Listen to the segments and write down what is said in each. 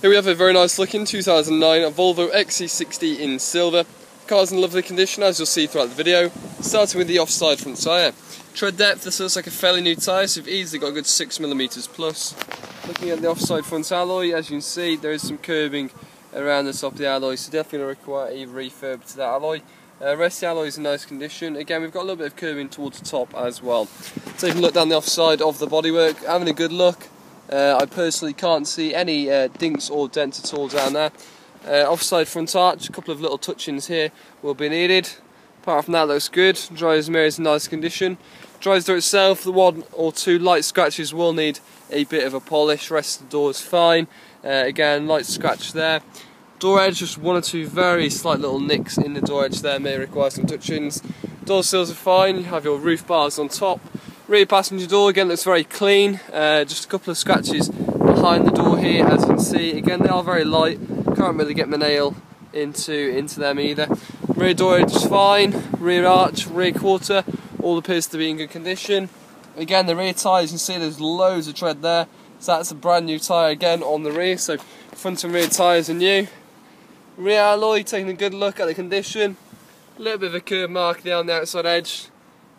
Here we have a very nice looking 2009 Volvo XC60 in silver. The car's in lovely condition as you'll see throughout the video, starting with the offside front tyre. Tread depth, this looks like a fairly new tyre, so you've easily got a good 6mm plus. Looking at the offside front alloy, as you can see there is some curbing around the top of the alloy, so definitely going to require a refurb to that alloy. Uh, rest of the alloy is in nice condition. Again, we've got a little bit of curbing towards the top as well. Taking a look down the offside of the bodywork, having a good look. Uh, I personally can't see any uh, dinks or dents at all down there. Uh, offside front arch, a couple of little touchings here will be needed. Apart from that, looks good. Driver's mirror is in nice condition. Driver's door itself, the one or two light scratches will need a bit of a polish. Rest of the door is fine. Uh, again, light scratch there. Door edge, just one or two very slight little nicks in the door edge there may require some touchings. Door sills are fine. You have your roof bars on top. Rear passenger door again looks very clean. Uh, just a couple of scratches behind the door here, as you can see. Again, they are very light. Can't really get my nail into into them either. Rear door is fine. Rear arch, rear quarter, all appears to be in good condition. Again, the rear tyre, you can see there's loads of tread there. So that's a brand new tyre again on the rear. So front and rear tyres are new. Rear alloy, taking a good look at the condition. A little bit of a curb mark there on the outside edge.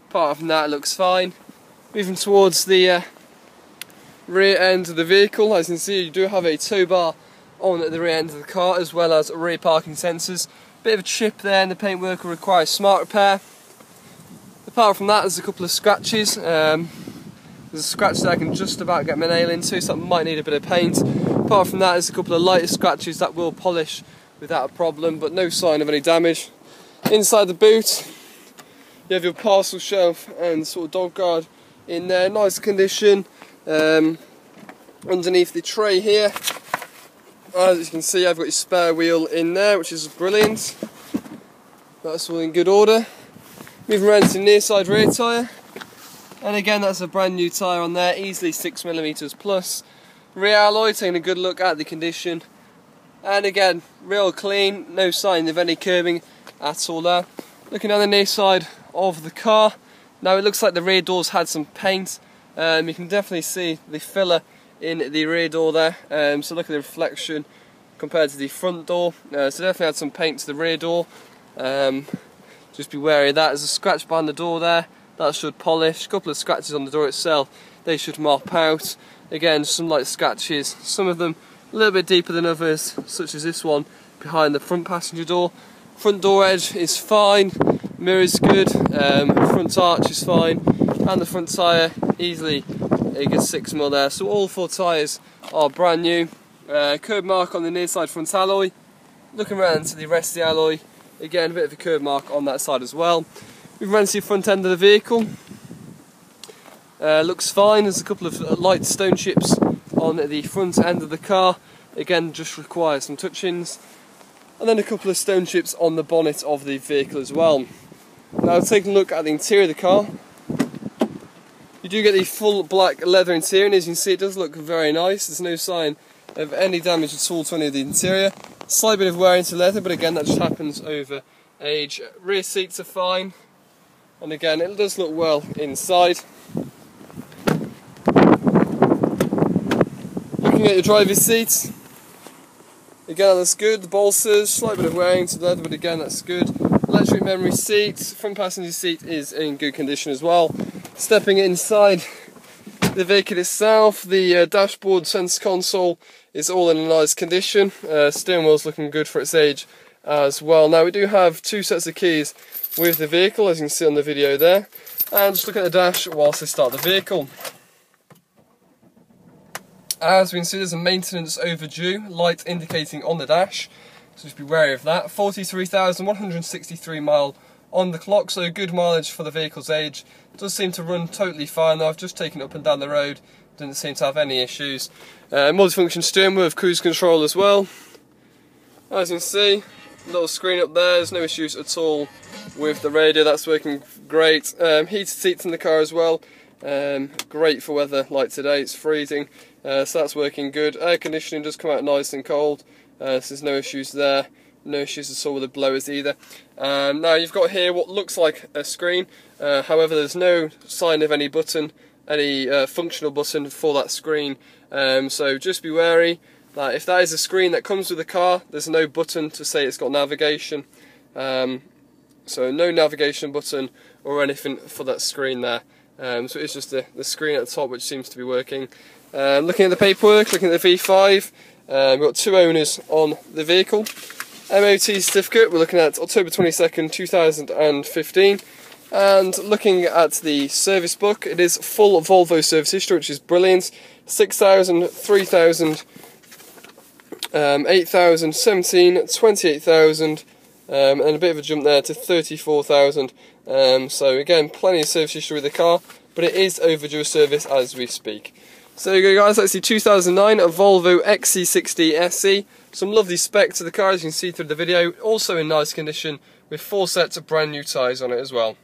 Apart from that, it looks fine. Moving towards the uh, rear end of the vehicle, as you can see you do have a tow bar on at the rear end of the car as well as rear parking sensors. Bit of a chip there and the paintwork will require smart repair. Apart from that there's a couple of scratches. Um, there's a scratch that I can just about get my nail into so that might need a bit of paint. Apart from that there's a couple of lighter scratches that will polish without a problem but no sign of any damage. Inside the boot you have your parcel shelf and sort of dog guard in there, nice condition. Um, underneath the tray here, as you can see, I've got your spare wheel in there, which is brilliant. That's all in good order. Moving around to the near side rear tyre, and again, that's a brand new tyre on there, easily six millimeters plus. Rear alloy, taking a good look at the condition, and again, real clean, no sign of any curbing at all there. Looking on the near side of the car, now it looks like the rear doors had some paint. Um, you can definitely see the filler in the rear door there. Um, so look at the reflection compared to the front door. Uh, so definitely had some paint to the rear door. Um, just be wary of that. There's a scratch behind the door there. That should polish. A couple of scratches on the door itself. They should mop out. Again, some light scratches. Some of them a little bit deeper than others, such as this one behind the front passenger door. Front door edge is fine mirror is good, um, front arch is fine, and the front tyre easily a good 6 mil there. So all four tyres are brand new. Uh, curb mark on the near side front alloy. Looking around to the rest of the alloy, again a bit of a curb mark on that side as well. We've run to the front end of the vehicle. Uh, looks fine, there's a couple of light stone chips on the front end of the car. Again, just requires some touchings. And then a couple of stone chips on the bonnet of the vehicle as well. Now taking a look at the interior of the car. You do get the full black leather interior and as you can see it does look very nice. There's no sign of any damage at all to any of the interior. Slight bit of wear into leather but again that just happens over age. Rear seats are fine and again it does look well inside. Looking at your driver's seat, again that's good. The bolsters, slight bit of wear into leather but again that's good electric memory seat, front passenger seat is in good condition as well. Stepping inside the vehicle itself, the uh, dashboard center console is all in a nice condition. Uh, steering wheel's looking good for its age as well. Now we do have two sets of keys with the vehicle as you can see on the video there. And just look at the dash whilst I start the vehicle. As we can see there's a maintenance overdue, light indicating on the dash. So just be wary of that. 43,163 mile on the clock, so good mileage for the vehicle's age. Does seem to run totally fine though. I've just taken it up and down the road. Didn't seem to have any issues. Uh, multifunction steering with cruise control as well. As you can see, little screen up there, there's no issues at all with the radio, that's working great. Um, heated seats in the car as well, um, great for weather like today, it's freezing, uh, so that's working good. Air conditioning does come out nice and cold, uh, so there's no issues there. No issues at all with the blowers either. Um, now you've got here what looks like a screen, uh, however there's no sign of any button, any uh, functional button for that screen. Um, so just be wary. Now, if that is a screen that comes with the car, there's no button to say it's got navigation. Um, so no navigation button or anything for that screen there. Um, so it's just the, the screen at the top which seems to be working. Uh, looking at the paperwork, looking at the V5, uh, we've got two owners on the vehicle. MOT certificate, we're looking at October 22nd, 2015. And looking at the service book, it is full Volvo service history, which is brilliant. 6,000, 3,000, um, 8,000, 17, 28,000, um, and a bit of a jump there to 34,000. Um, so again, plenty of service history with the car, but it is overdue service as we speak. So there you go guys, that's the 2009 Volvo XC60 SE. Some lovely specs to the car as you can see through the video, also in nice condition with four sets of brand new tyres on it as well.